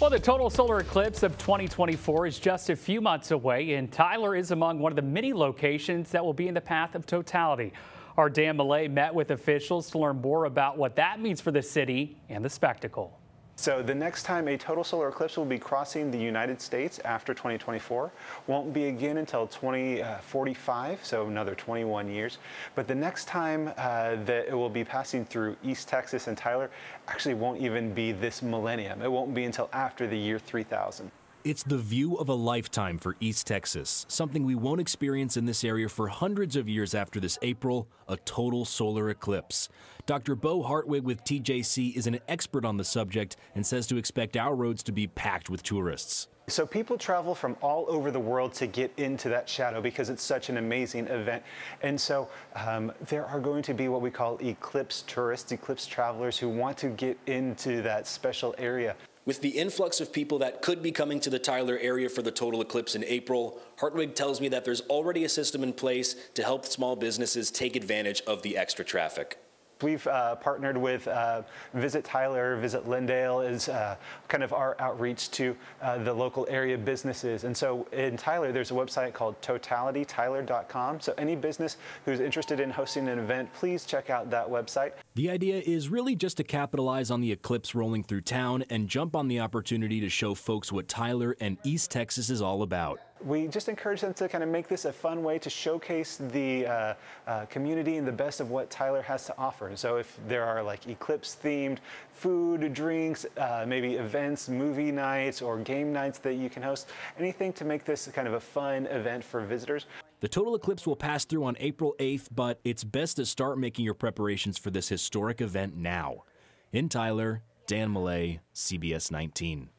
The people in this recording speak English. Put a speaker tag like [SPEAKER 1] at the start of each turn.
[SPEAKER 1] Well, the total solar eclipse of 2024 is just a few months away, and Tyler is among one of the many locations that will be in the path of totality. Our Dan Malay met with officials to learn more about what that means for the city and the spectacle.
[SPEAKER 2] So the next time a total solar eclipse will be crossing the United States after 2024 won't be again until 2045, so another 21 years. But the next time uh, that it will be passing through East Texas and Tyler actually won't even be this millennium. It won't be until after the year 3000.
[SPEAKER 3] It's the view of a lifetime for East Texas, something we won't experience in this area for hundreds of years after this April, a total solar eclipse. Dr. Beau Hartweg with TJC is an expert on the subject and says to expect our roads to be packed with tourists.
[SPEAKER 2] So people travel from all over the world to get into that shadow because it's such an amazing event. And so um, there are going to be what we call eclipse tourists, eclipse travelers who want to get into that special area.
[SPEAKER 4] With the influx of people that could be coming to the Tyler area for the total eclipse in April, Hartweg tells me that there's already a system in place to help small businesses take advantage of the extra traffic.
[SPEAKER 2] We've uh, partnered with uh, Visit Tyler, Visit Lindale is uh, kind of our outreach to uh, the local area businesses. And so in Tyler, there's a website called totalitytyler.com. So any business who's interested in hosting an event, please check out that website.
[SPEAKER 3] The idea is really just to capitalize on the eclipse rolling through town and jump on the opportunity to show folks what Tyler and East Texas is all about
[SPEAKER 2] we just encourage them to kind of make this a fun way to showcase the uh, uh, community and the best of what Tyler has to offer. And so if there are like eclipse themed food, drinks, uh, maybe events, movie nights, or game nights that you can host, anything to make this kind of a fun event for visitors.
[SPEAKER 3] The total eclipse will pass through on April 8th, but it's best to start making your preparations for this historic event now. In Tyler, Dan Malay, CBS 19.